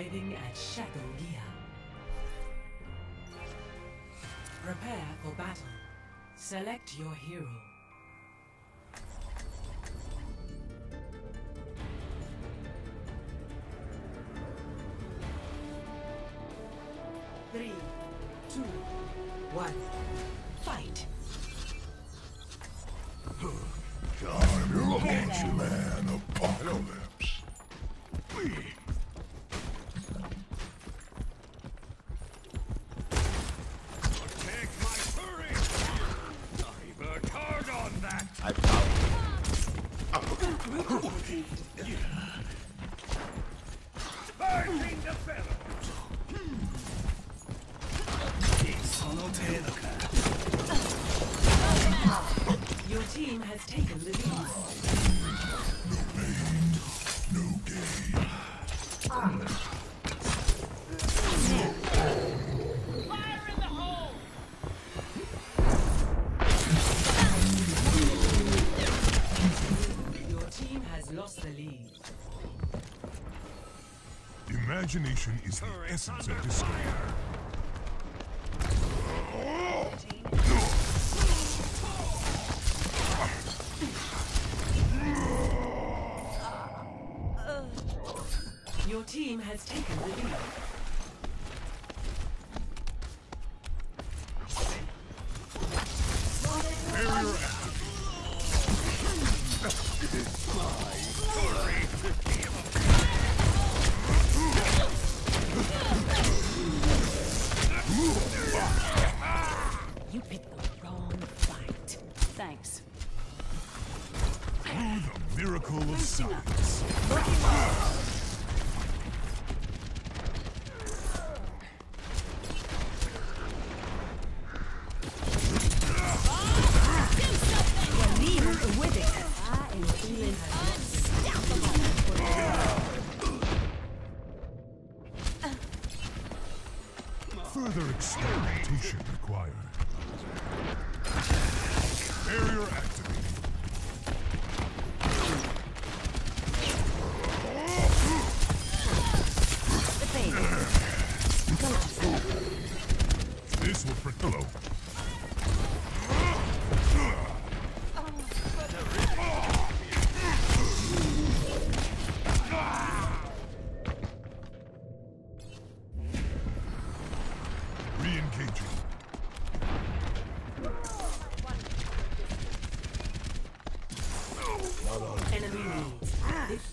Arriving at Château Guillard. Prepare for battle. Select your hero. Three, two, one, fight! Imagination is the essence of discovery. Your team has taken the lead.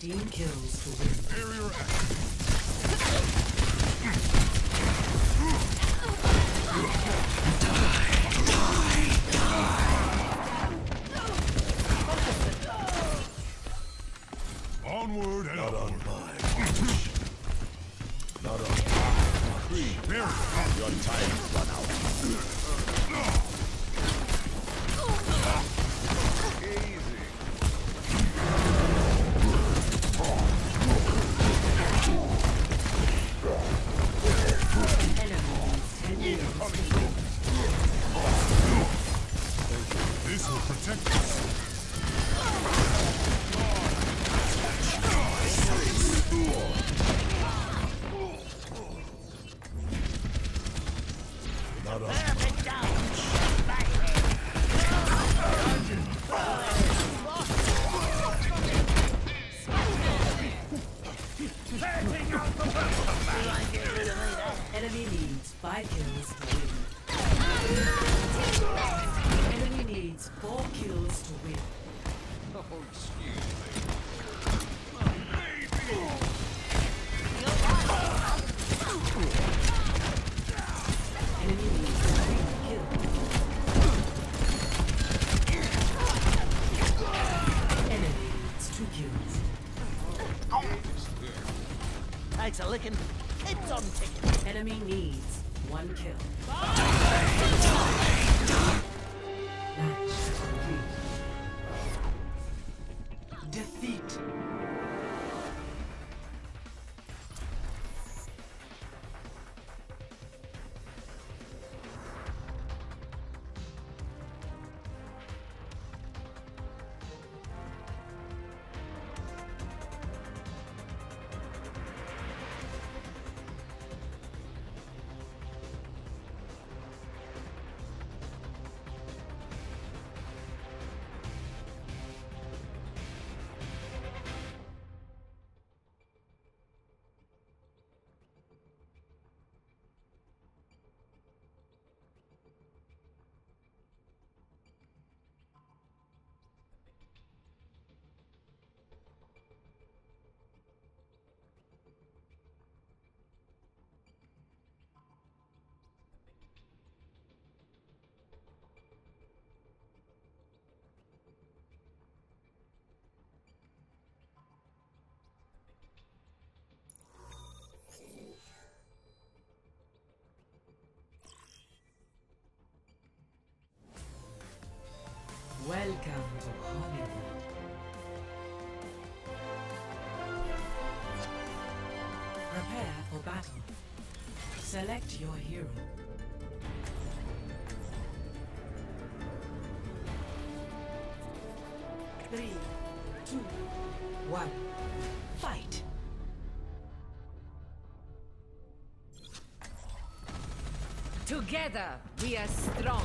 15 kills to win. Barrier activated. Onward and Not on upward. mine. Not on Barrier Your time is run out. Protect us. Not on Enemy needs 5 kills to win. Enemy needs 4 kills to win. Enemy needs 3 kills. Enemy needs 2 kills. Thanks a licking. It's on ticket. Enemy needs 1 kill. Match complete. Defeat. Welcome to Hollywood. Prepare for battle. Select your hero. Three, two, one, fight! Together, we are strong.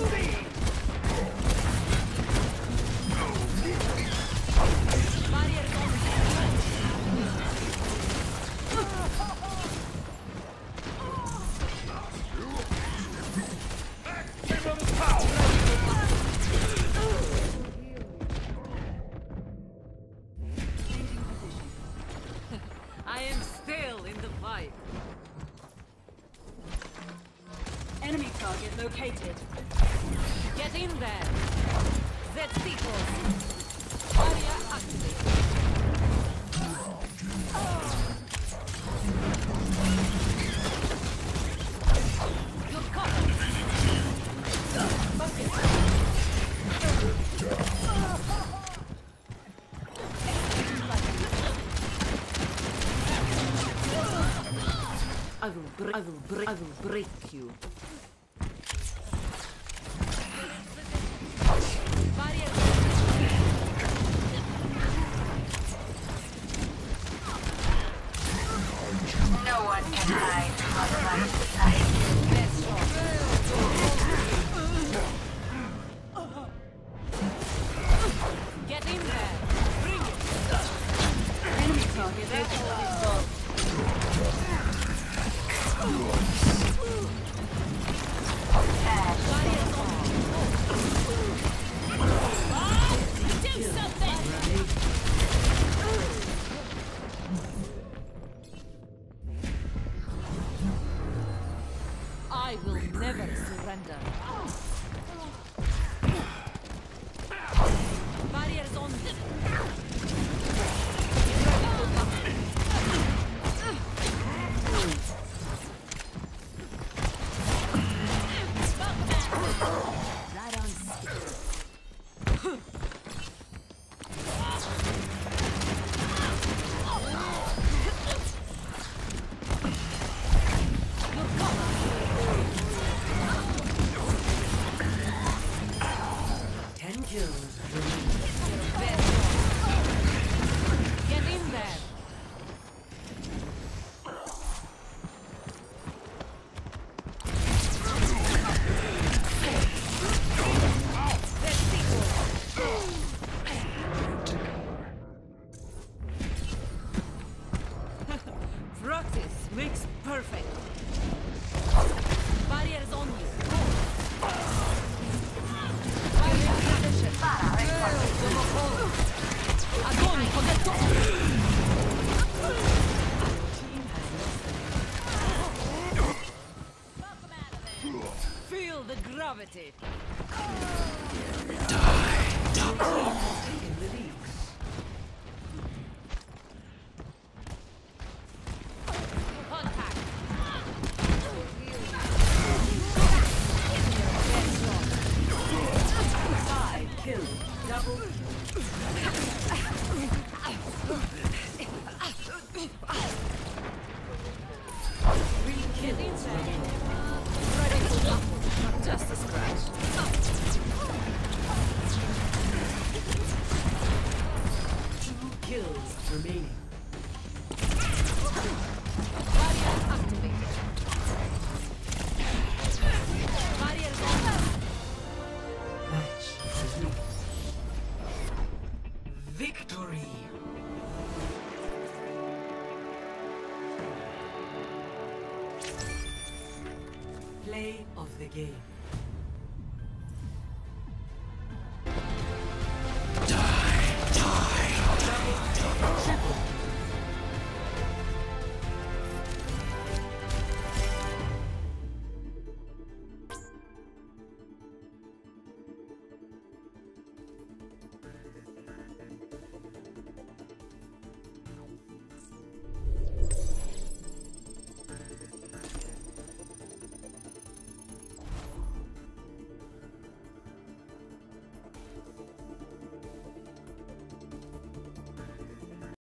I target located. Get in there. That's equals. You're covered. I will break. I will break. I will break you. Play of the game.